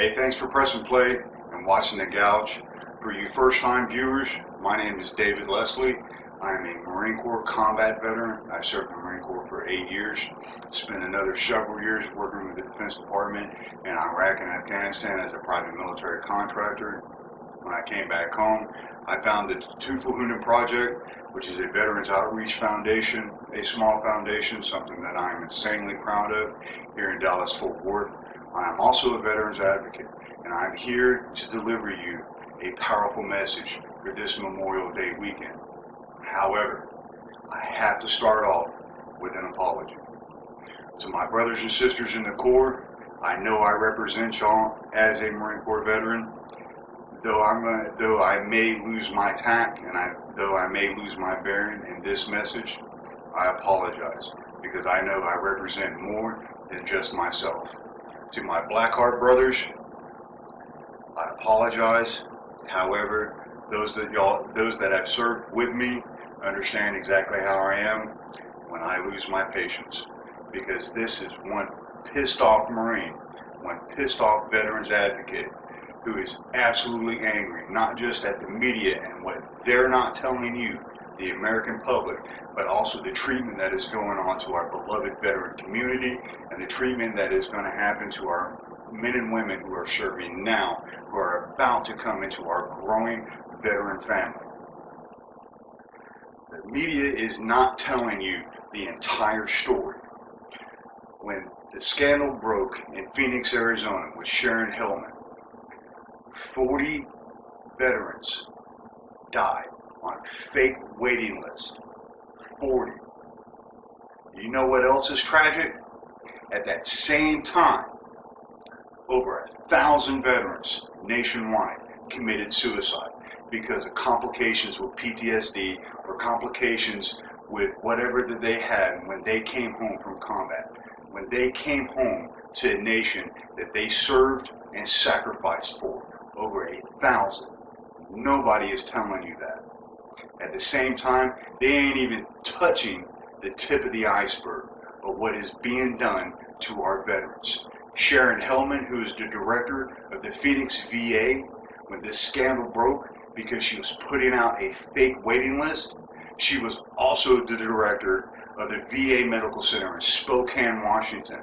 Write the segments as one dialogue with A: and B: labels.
A: Hey, thanks for pressing play and watching The Gouge. For you first time viewers, my name is David Leslie. I am a Marine Corps combat veteran. I served in the Marine Corps for eight years. Spent another several years working with the Defense Department in Iraq and Afghanistan as a private military contractor. When I came back home, I founded the Tufahunin Project, which is a Veterans Outreach Foundation, a small foundation, something that I'm insanely proud of here in Dallas Fort Worth. I am also a veterans advocate, and I'm here to deliver you a powerful message for this Memorial Day weekend. However, I have to start off with an apology. To my brothers and sisters in the Corps, I know I represent y'all as a Marine Corps veteran. Though I'm a, though I may lose my tack and I though I may lose my bearing in this message, I apologize because I know I represent more than just myself. To my Blackheart brothers, I apologize. However, those that y'all, those that have served with me, understand exactly how I am when I lose my patience, because this is one pissed off Marine, one pissed off veterans advocate who is absolutely angry, not just at the media and what they're not telling you, the American public, but also the treatment that is going on to our beloved veteran community and the treatment that is going to happen to our men and women who are serving now, who are about to come into our growing veteran family. The media is not telling you the entire story. When the scandal broke in Phoenix, Arizona with Sharon Helman, 40 veterans died on fake waiting list. 40. You know what else is tragic? At that same time, over a thousand veterans nationwide committed suicide because of complications with PTSD or complications with whatever that they had when they came home from combat. When they came home to a nation that they served and sacrificed for. Over a thousand. Nobody is telling you that. At the same time, they ain't even touching the tip of the iceberg of what is being done to our veterans. Sharon Helman, who is the director of the Phoenix VA, when this scandal broke because she was putting out a fake waiting list, she was also the director of the VA Medical Center in Spokane, Washington,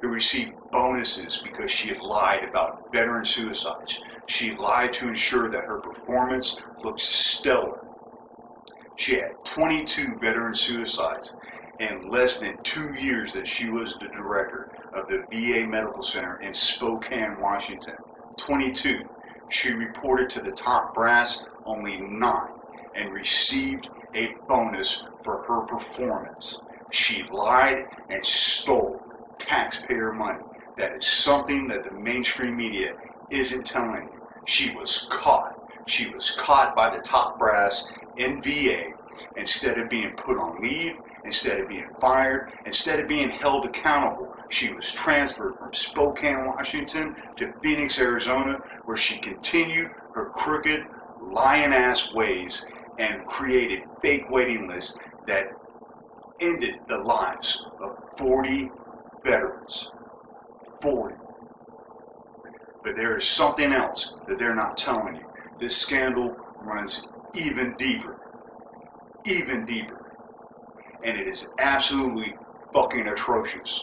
A: who received bonuses because she had lied about veteran suicides. She lied to ensure that her performance looked stellar she had 22 veteran suicides in less than two years that she was the director of the VA Medical Center in Spokane, Washington. 22. She reported to the top brass only nine and received a bonus for her performance. She lied and stole taxpayer money. That is something that the mainstream media isn't telling you. She was caught. She was caught by the top brass in VA instead of being put on leave, instead of being fired, instead of being held accountable. She was transferred from Spokane, Washington to Phoenix, Arizona, where she continued her crooked, lying ass ways and created fake waiting lists that ended the lives of 40 veterans. 40. But there is something else that they're not telling you. This scandal runs even deeper. Even deeper. And it is absolutely fucking atrocious.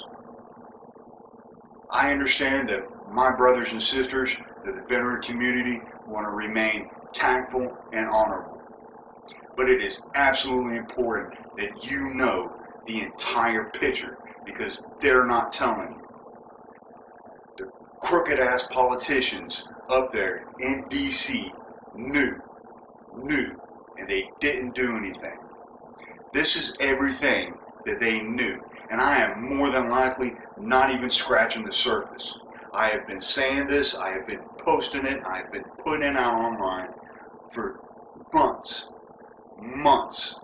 A: I understand that my brothers and sisters, that the veteran community want to remain tactful and honorable. But it is absolutely important that you know the entire picture because they're not telling you. The crooked ass politicians up there in DC knew knew and they didn't do anything. This is everything that they knew. And I am more than likely not even scratching the surface. I have been saying this, I have been posting it, I have been putting it out online for months, months.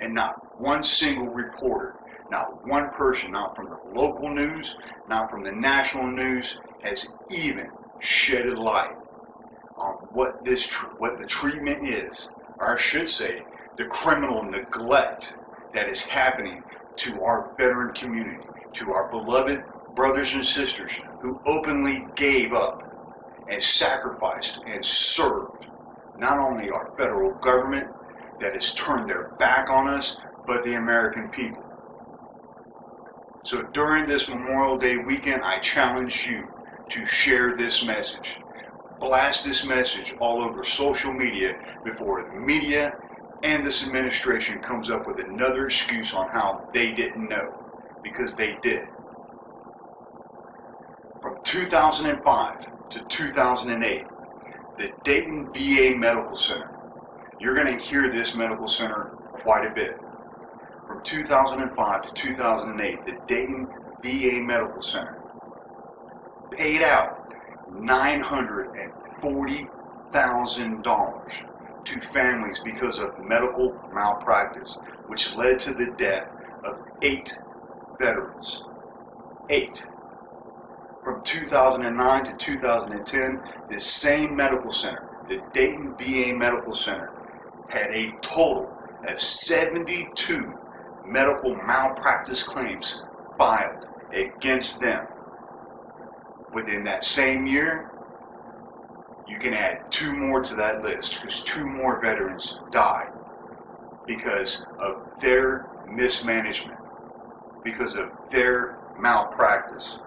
A: And not one single reporter, not one person, not from the local news, not from the national news, has even shedded light what this what the treatment is, or I should say, the criminal neglect that is happening to our veteran community, to our beloved brothers and sisters who openly gave up and sacrificed and served not only our federal government that has turned their back on us, but the American people. So during this Memorial Day weekend, I challenge you to share this message. Blast this message all over social media before the media and this administration comes up with another excuse on how they didn't know, because they did. From 2005 to 2008, the Dayton VA Medical Center, you're going to hear this medical center quite a bit. From 2005 to 2008, the Dayton VA Medical Center paid out $940,000 to families because of medical malpractice, which led to the death of eight veterans. Eight. From 2009 to 2010, this same medical center, the Dayton VA Medical Center, had a total of 72 medical malpractice claims filed against them. Within that same year, you can add two more to that list because two more veterans died because of their mismanagement, because of their malpractice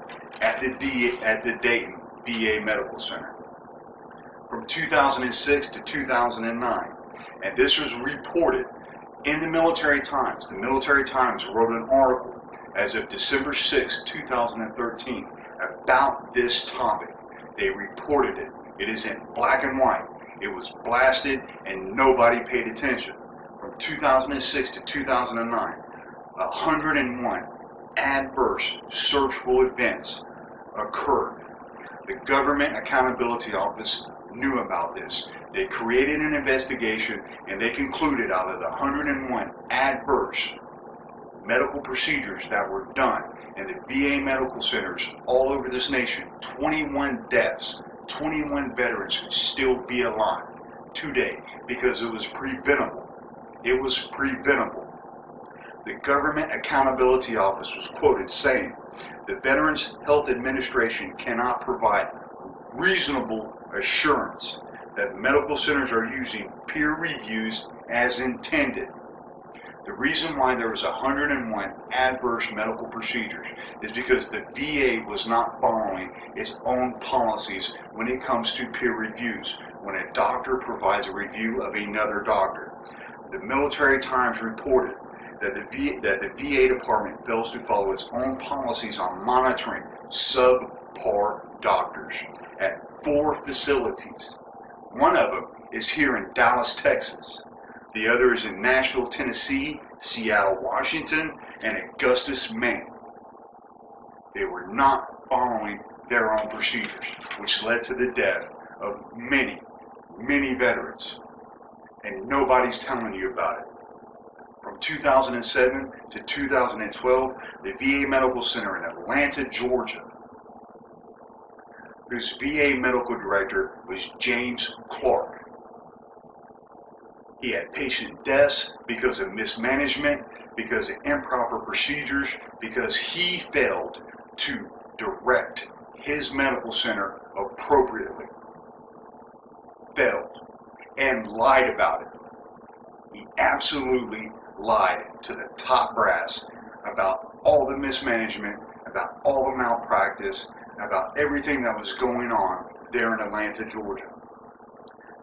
A: at the D, at the Dayton VA Medical Center from 2006 to 2009, and this was reported in the Military Times. The Military Times wrote an article as of December 6, 2013, about this topic. They reported it it is in black and white. It was blasted and nobody paid attention. From 2006 to 2009, 101 adverse searchable events occurred. The Government Accountability Office knew about this. They created an investigation and they concluded out of the 101 adverse medical procedures that were done in the VA medical centers all over this nation, 21 deaths 21 veterans could still be alive today because it was preventable. It was preventable. The Government Accountability Office was quoted saying, the Veterans Health Administration cannot provide reasonable assurance that medical centers are using peer reviews as intended the reason why there was 101 adverse medical procedures is because the VA was not following its own policies when it comes to peer reviews, when a doctor provides a review of another doctor. The Military Times reported that the, VA, that the VA department fails to follow its own policies on monitoring subpar doctors at four facilities. One of them is here in Dallas, Texas. The other is in Nashville, Tennessee, Seattle, Washington, and Augustus, Maine. They were not following their own procedures, which led to the death of many, many veterans. And nobody's telling you about it. From 2007 to 2012, the VA Medical Center in Atlanta, Georgia, whose VA medical director was James Clark, he had patient deaths because of mismanagement, because of improper procedures, because he failed to direct his medical center appropriately. Failed. And lied about it. He absolutely lied to the top brass about all the mismanagement, about all the malpractice, about everything that was going on there in Atlanta, Georgia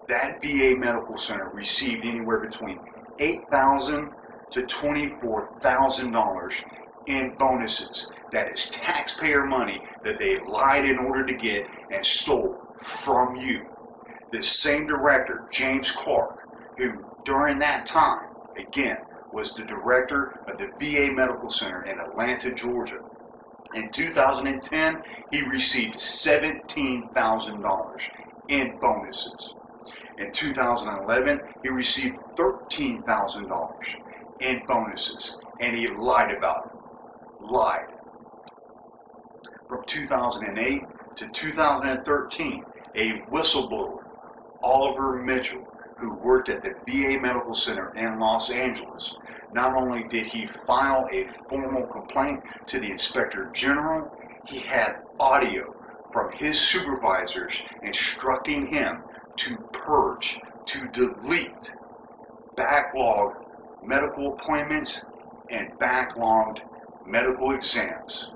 A: that VA medical center received anywhere between 8,000 to $24,000 in bonuses. That is taxpayer money that they lied in order to get and stole from you. This same director, James Clark, who during that time, again, was the director of the VA Medical Center in Atlanta, Georgia. In 2010, he received $17,000 in bonuses. In 2011, he received $13,000 in bonuses, and he lied about it. Lied. From 2008 to 2013, a whistleblower, Oliver Mitchell, who worked at the VA Medical Center in Los Angeles, not only did he file a formal complaint to the Inspector General, he had audio from his supervisors instructing him to purge, to delete backlog medical appointments and backlogged medical exams.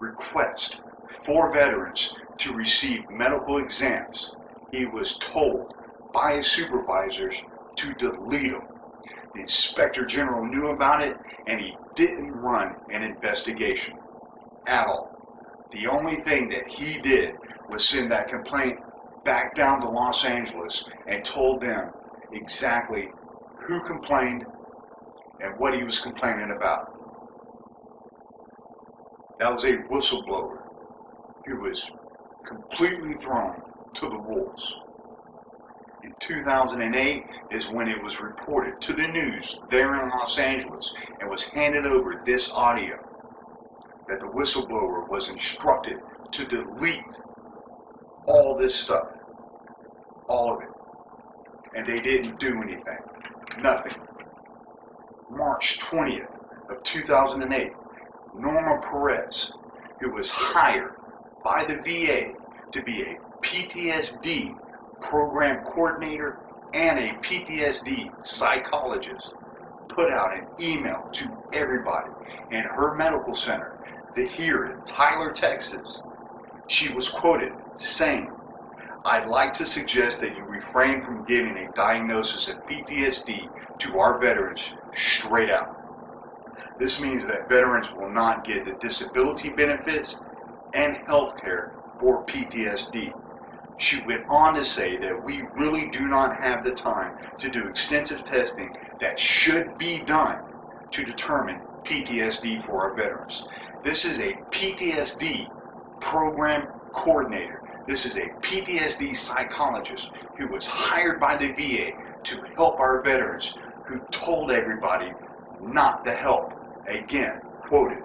A: Request for veterans to receive medical exams. He was told by his supervisors to delete them. The inspector general knew about it and he didn't run an investigation at all. The only thing that he did was send that complaint back down to Los Angeles and told them exactly who complained and what he was complaining about. That was a whistleblower who was completely thrown to the wolves. In 2008 is when it was reported to the news there in Los Angeles and was handed over this audio that the whistleblower was instructed to delete all this stuff. All of it. And they didn't do anything. Nothing. March 20th of 2008, Norma Perez, who was hired by the VA to be a PTSD program coordinator and a PTSD psychologist, put out an email to everybody in her medical center the here in Tyler, Texas. She was quoted saying, I'd like to suggest that you refrain from giving a diagnosis of PTSD to our veterans straight out. This means that veterans will not get the disability benefits and health care for PTSD. She went on to say that we really do not have the time to do extensive testing that should be done to determine PTSD for our veterans. This is a PTSD program coordinator. This is a PTSD psychologist who was hired by the VA to help our veterans who told everybody not to help. Again, quoted,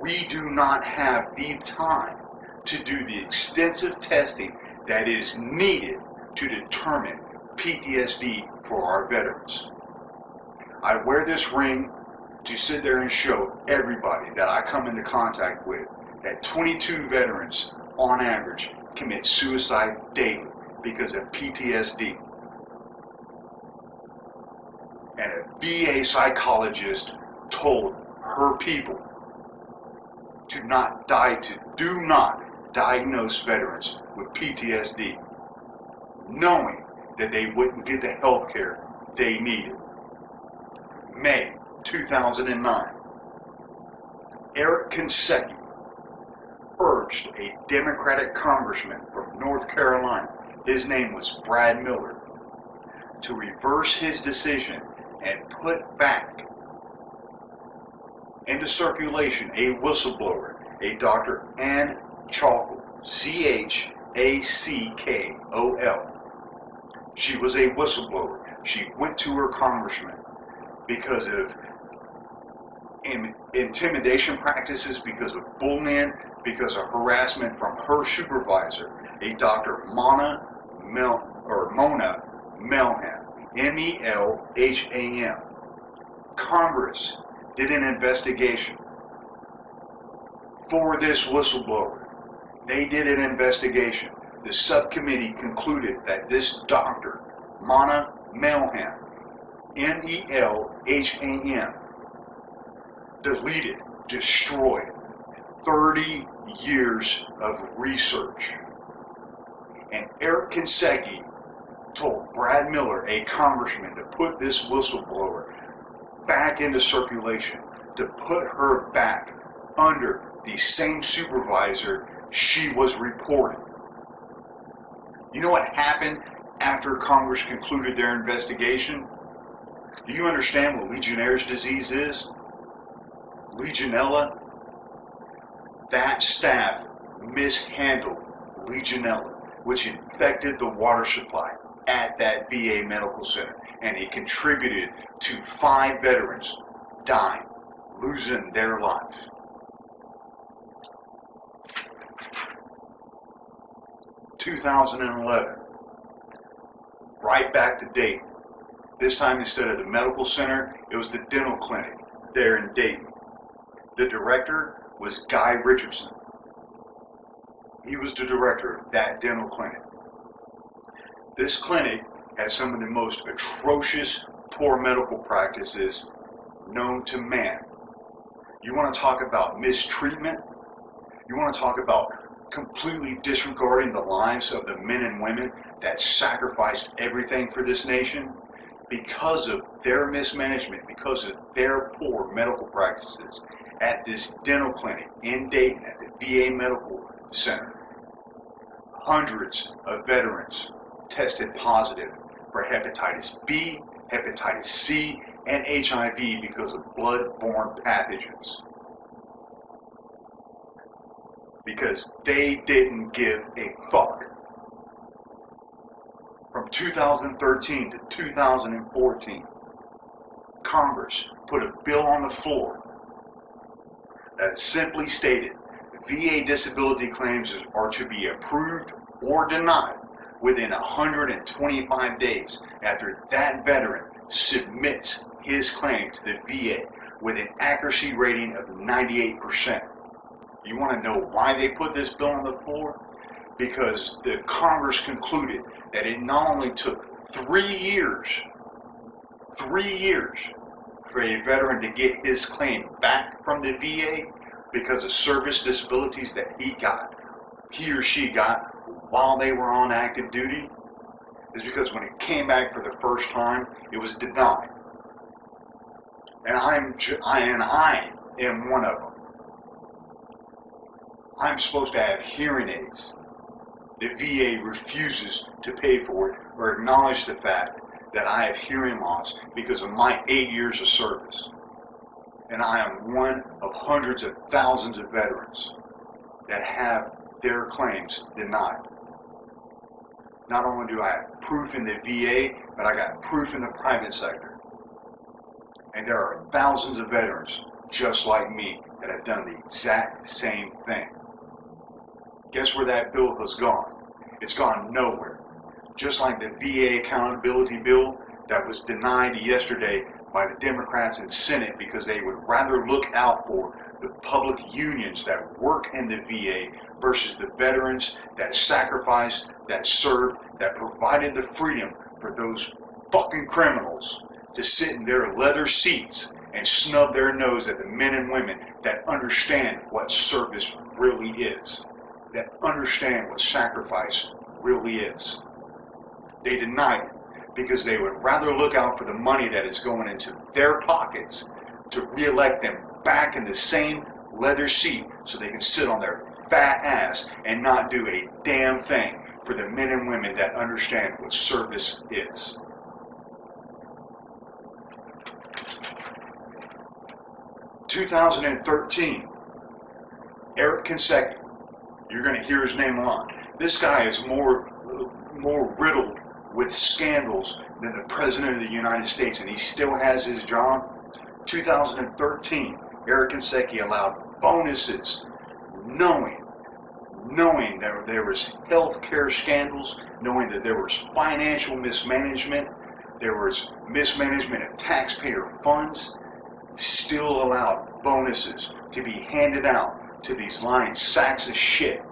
A: we do not have the time to do the extensive testing that is needed to determine PTSD for our veterans. I wear this ring to sit there and show everybody that I come into contact with that 22 veterans on average commit suicide daily because of PTSD. And a VA psychologist told her people to not die to do not diagnose veterans with PTSD, knowing that they wouldn't get the health care they needed. May 2009, Eric Shinseki urged a Democratic congressman from North Carolina, his name was Brad Miller, to reverse his decision and put back into circulation a whistleblower, a Dr. Ann Chackol, C H A C K O L. She was a whistleblower. She went to her congressman because of in intimidation practices, because of bullying, because of harassment from her supervisor, a Dr. Mona Mel or Mona Melham, M-E-L-H-A-M. Congress did an investigation for this whistleblower. They did an investigation. The subcommittee concluded that this doctor, Mona Melham, M-E-L-H-A-M, deleted, destroyed 30 years of research. And Eric Shinseki told Brad Miller, a congressman, to put this whistleblower back into circulation, to put her back under the same supervisor she was reporting. You know what happened after Congress concluded their investigation? Do you understand what Legionnaire's disease is? Legionella, that staff mishandled Legionella, which infected the water supply at that VA medical center. And it contributed to five veterans dying, losing their lives. Two thousand and eleven. Right back to date. This time instead of the medical center, it was the dental clinic there in Dayton. The director was Guy Richardson. he was the director of that dental clinic. This clinic had some of the most atrocious poor medical practices known to man. You want to talk about mistreatment? You want to talk about completely disregarding the lives of the men and women that sacrificed everything for this nation? Because of their mismanagement, because of their poor medical practices at this dental clinic in Dayton at the VA Medical Center, hundreds of veterans tested positive for hepatitis B, hepatitis C, and HIV because of blood-borne pathogens. Because they didn't give a fuck. From 2013 to 2014, Congress put a bill on the floor that simply stated VA disability claims are to be approved or denied within 125 days after that veteran submits his claim to the VA with an accuracy rating of 98%. You want to know why they put this bill on the floor? Because the Congress concluded that it not only took three years, three years for a veteran to get his claim back from the VA because of service disabilities that he got, he or she got while they were on active duty is because when it came back for the first time, it was denied. And I'm I, and I am one of them. I'm supposed to have hearing aids. The VA refuses to pay for it or acknowledge the fact that I have hearing loss because of my eight years of service. And I am one of hundreds of thousands of veterans that have their claims denied. Not only do I have proof in the VA, but I got proof in the private sector. And there are thousands of veterans just like me that have done the exact same thing. Guess where that bill has gone? It's gone nowhere. Just like the VA accountability bill that was denied yesterday by the Democrats in Senate because they would rather look out for the public unions that work in the VA versus the veterans that sacrificed, that served, that provided the freedom for those fucking criminals to sit in their leather seats and snub their nose at the men and women that understand what service really is, that understand what sacrifice really is. They denied it because they would rather look out for the money that is going into their pockets to reelect them back in the same leather seat so they can sit on their fat ass and not do a damn thing for the men and women that understand what service is. Two thousand and thirteen, Eric Shinseki. You're going to hear his name a lot. This guy is more more riddled with scandals than the President of the United States, and he still has his job. 2013, Eric Shinseki allowed bonuses, knowing, knowing that there was health care scandals, knowing that there was financial mismanagement, there was mismanagement of taxpayer funds, still allowed bonuses to be handed out to these lying sacks of shit.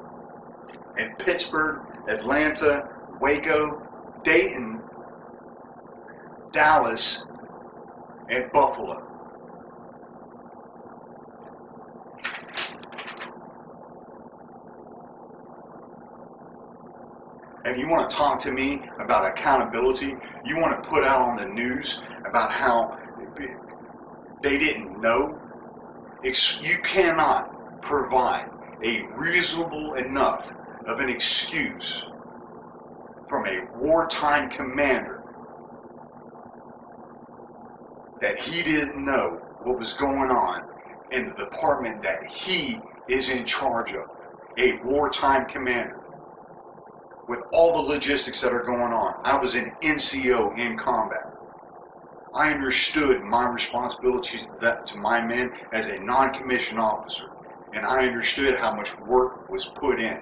A: In Pittsburgh, Atlanta, Waco, Dayton, Dallas, and Buffalo. and you want to talk to me about accountability, you want to put out on the news about how they didn't know, you cannot provide a reasonable enough of an excuse from a wartime commander that he didn't know what was going on in the department that he is in charge of. A wartime commander. With all the logistics that are going on, I was an NCO in combat. I understood my responsibilities to my men as a non commissioned officer, and I understood how much work was put in.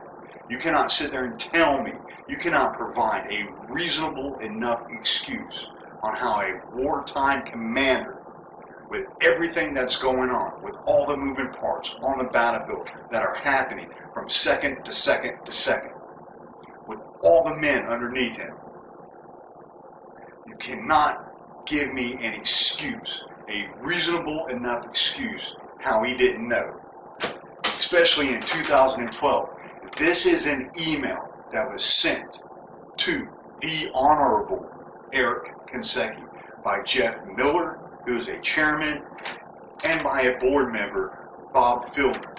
A: You cannot sit there and tell me, you cannot provide a reasonable enough excuse on how a wartime commander, with everything that's going on, with all the moving parts on the battlefield that are happening from second to second to second with all the men underneath him. You cannot give me an excuse, a reasonable enough excuse, how he didn't know. Especially in 2012. This is an email that was sent to the Honorable Eric Shinseki by Jeff Miller, who is a chairman, and by a board member, Bob Filner,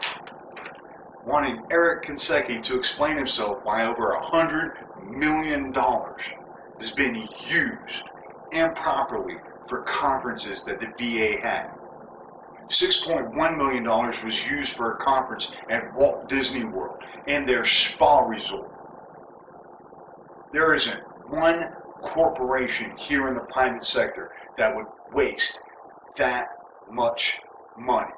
A: wanting Eric Shinseki to explain himself why over a hundred million dollars has been used improperly for conferences that the VA had. $6.1 million was used for a conference at Walt Disney World and their spa resort. There isn't one corporation here in the private sector that would waste that much money.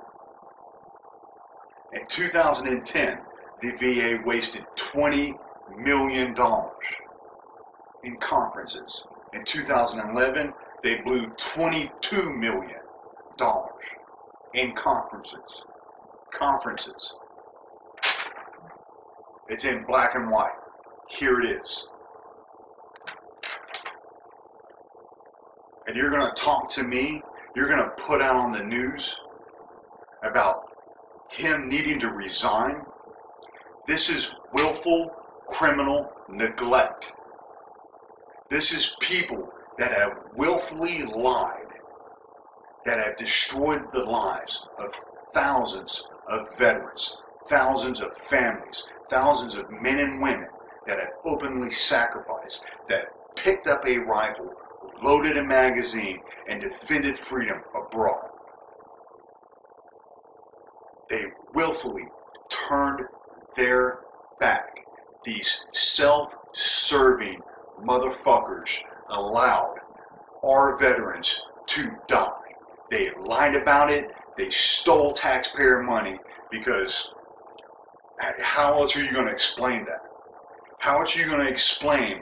A: In 2010, the VA wasted $20 million in conferences. In 2011, they blew $22 million in conferences. Conferences. It's in black and white. Here it is. And you're going to talk to me, you're going to put out on the news about him needing to resign. This is willful criminal neglect. This is people that have willfully lied, that have destroyed the lives of thousands of veterans, thousands of families, thousands of men and women that have openly sacrificed, that picked up a rifle, loaded a magazine, and defended freedom abroad. They willfully turned their back. These self serving motherfuckers allowed our veterans to die. They lied about it. They stole taxpayer money because how else are you going to explain that? How else are you going to explain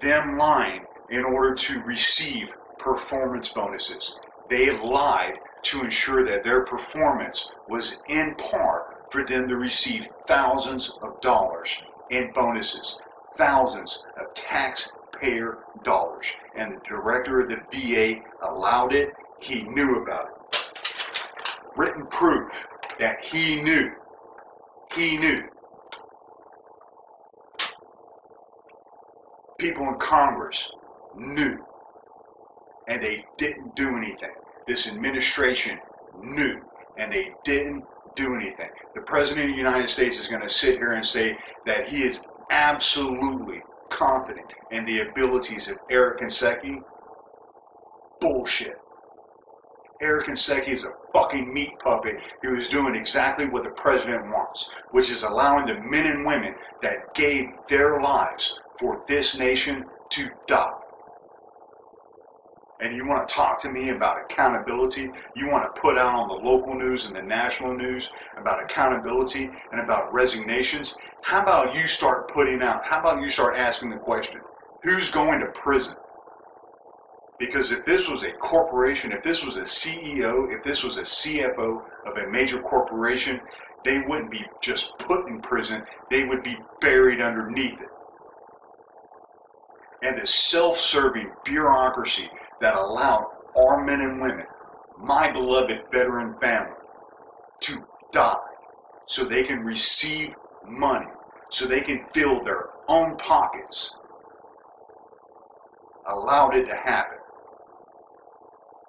A: them lying in order to receive performance bonuses? They lied to ensure that their performance was in part for them to receive thousands of dollars in bonuses, thousands of taxpayer dollars. And the director of the VA allowed it, he knew about it. Written proof that he knew. He knew. People in Congress knew. And they didn't do anything. This administration knew. And they didn't do anything. The President of the United States is going to sit here and say that he is absolutely confident in the abilities of Eric Shinseki. Bullshit. Eric Shinseki is a fucking meat puppet. Who is doing exactly what the president wants, which is allowing the men and women that gave their lives for this nation to die. And you want to talk to me about accountability, you want to put out on the local news and the national news about accountability and about resignations, how about you start putting out, how about you start asking the question, who's going to prison? Because if this was a corporation, if this was a CEO, if this was a CFO of a major corporation, they wouldn't be just put in prison, they would be buried underneath it. And the self serving bureaucracy that allowed our men and women, my beloved veteran family, to die so they can receive money, so they can fill their own pockets, allowed it to happen.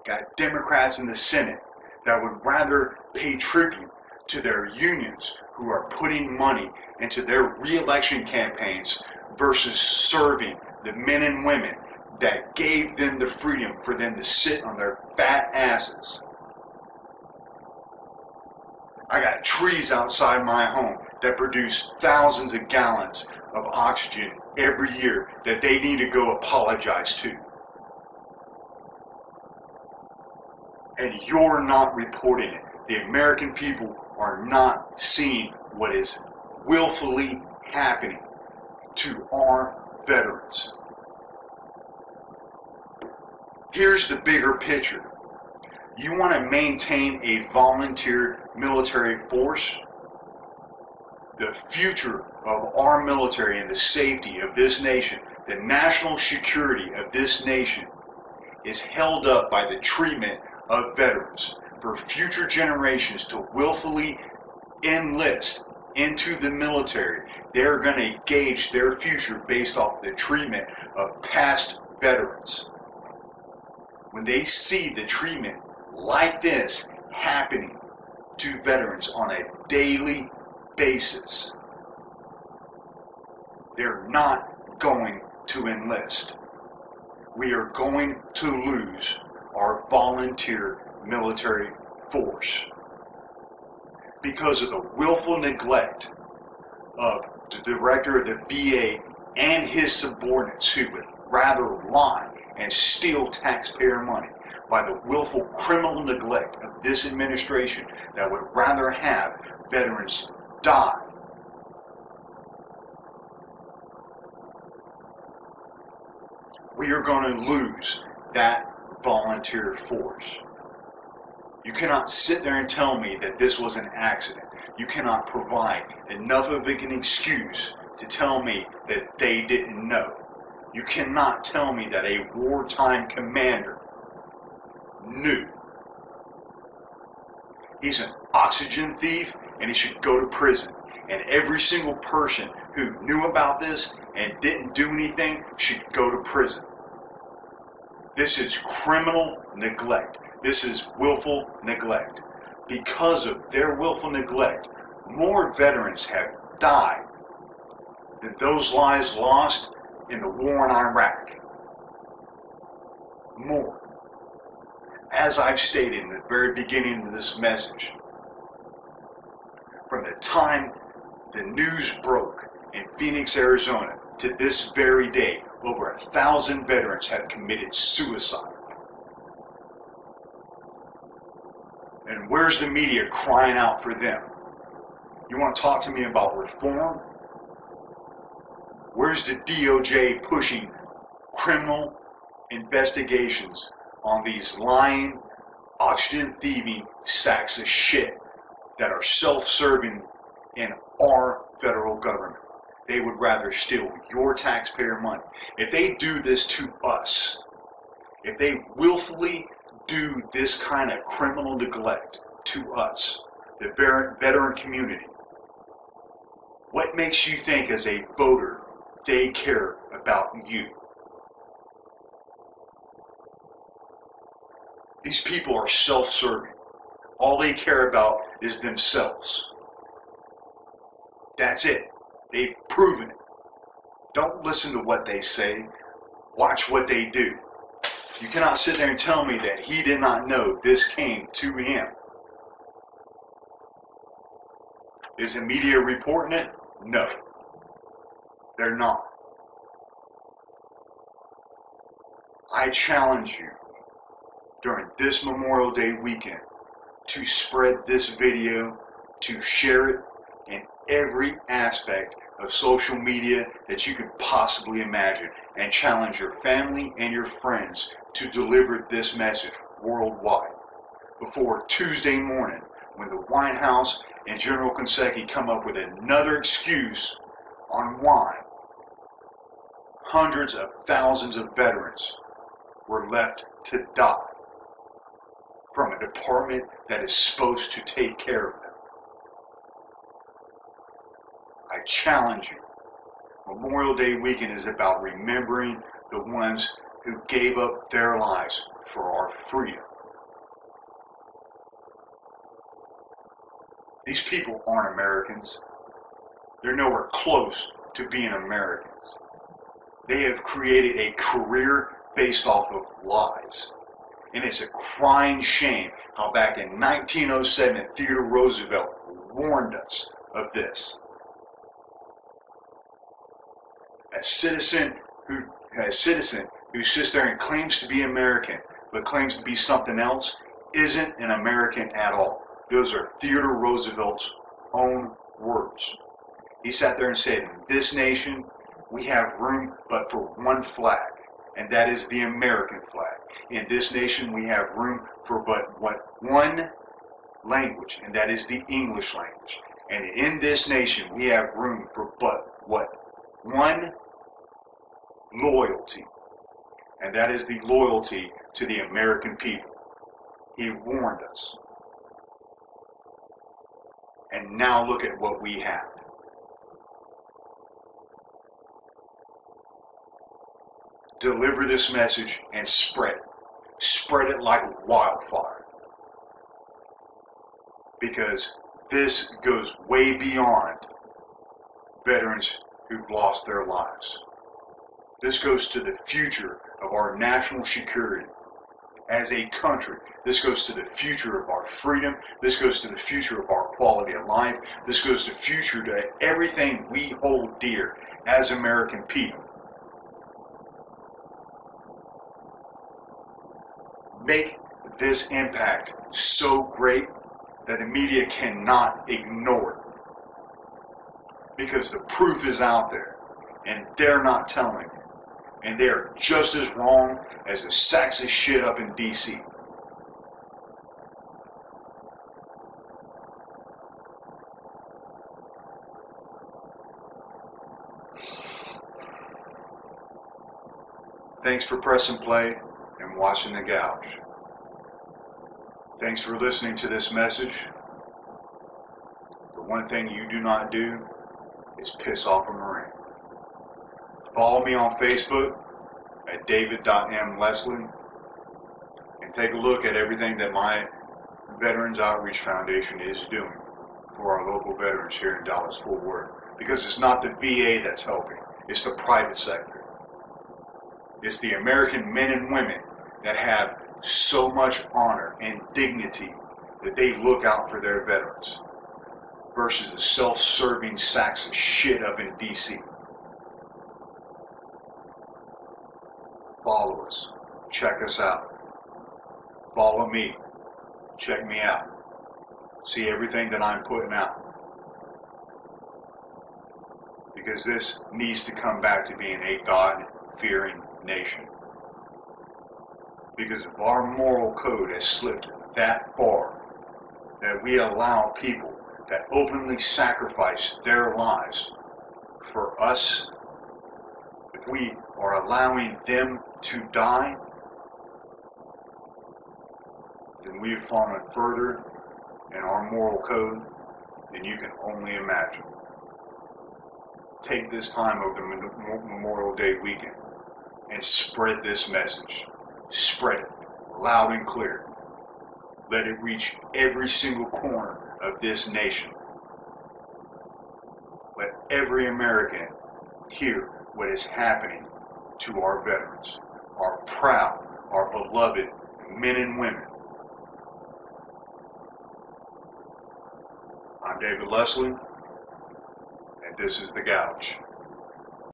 A: Got Democrats in the Senate that would rather pay tribute to their unions who are putting money into their reelection campaigns versus serving the men and women that gave them the freedom for them to sit on their fat asses. I got trees outside my home that produce thousands of gallons of oxygen every year that they need to go apologize to. And you're not reporting it. The American people are not seeing what is willfully happening to our veterans. Here's the bigger picture. You want to maintain a volunteer military force? the future of our military and the safety of this nation, the national security of this nation, is held up by the treatment of veterans. For future generations to willfully enlist into the military, they're going to gauge their future based off the treatment of past veterans. When they see the treatment like this happening to veterans on a daily basis, they're not going to enlist. We are going to lose our volunteer military force because of the willful neglect of the director of the VA and his subordinates who would rather lie and steal taxpayer money by the willful criminal neglect of this administration that would rather have veterans die. We are going to lose that volunteer force. You cannot sit there and tell me that this was an accident. You cannot provide enough of an excuse to tell me that they didn't know. You cannot tell me that a wartime commander knew. He's an oxygen thief and he should go to prison. And every single person who knew about this and didn't do anything should go to prison. This is criminal neglect. This is willful neglect. Because of their willful neglect, more veterans have died than those lives lost in the war in Iraq. More. As I've stated in the very beginning of this message, from the time the news broke in Phoenix, Arizona, to this very day, over a thousand veterans have committed suicide. And where's the media crying out for them? You want to talk to me about reform? Where's the DOJ pushing criminal investigations on these lying, oxygen thieving sacks of shit that are self serving in our federal government? They would rather steal your taxpayer money. If they do this to us, if they willfully do this kind of criminal neglect to us, the veteran community? What makes you think, as a voter, they care about you? These people are self serving. All they care about is themselves. That's it. They've proven it. Don't listen to what they say, watch what they do. You cannot sit there and tell me that he did not know this came to him. Is the media reporting it? No. They're not. I challenge you during this Memorial Day weekend to spread this video, to share it every aspect of social media that you could possibly imagine, and challenge your family and your friends to deliver this message worldwide before Tuesday morning when the White House and General Shinseki come up with another excuse on why hundreds of thousands of veterans were left to die from a department that is supposed to take care of them. I challenge you. Memorial Day weekend is about remembering the ones who gave up their lives for our freedom. These people aren't Americans. They're nowhere close to being Americans. They have created a career based off of lies. And it's a crying shame how back in 1907 Theodore Roosevelt warned us of this. A citizen who a citizen who sits there and claims to be American but claims to be something else isn't an American at all. Those are Theodore Roosevelt's own words. He sat there and said, In this nation, we have room but for one flag, and that is the American flag. In this nation, we have room for but what one language, and that is the English language. And in this nation, we have room for but what? One loyalty. And that is the loyalty to the American people. He warned us. And now look at what we have. Deliver this message and spread it. Spread it like wildfire. Because this goes way beyond veterans who've lost their lives. This goes to the future of our national security as a country. This goes to the future of our freedom. This goes to the future of our quality of life. This goes to future to everything we hold dear as American people. Make this impact so great that the media cannot ignore it. Because the proof is out there and they're not telling And they're just as wrong as the sexist shit up in DC. Thanks for pressing play and watching the gouge. Thanks for listening to this message. The one thing you do not do is piss off a Marine. Follow me on Facebook at david.mleslie and take a look at everything that my Veterans Outreach Foundation is doing for our local veterans here in Dallas Fort Worth. Because it's not the VA that's helping, it's the private sector. It's the American men and women that have so much honor and dignity that they look out for their veterans versus the self-serving sacks of shit up in DC. Follow us. Check us out. Follow me. Check me out. See everything that I'm putting out. Because this needs to come back to being a God-fearing nation. Because if our moral code has slipped that far, that we allow people that openly sacrifice their lives for us, if we are allowing them to die, then we've fallen further in our moral code than you can only imagine. Take this time over the Memorial Day weekend and spread this message. Spread it loud and clear. Let it reach every single corner of this nation. Let every American hear what is happening to our veterans, our proud, our beloved men and women. I'm David Leslie, and this is The Gouge.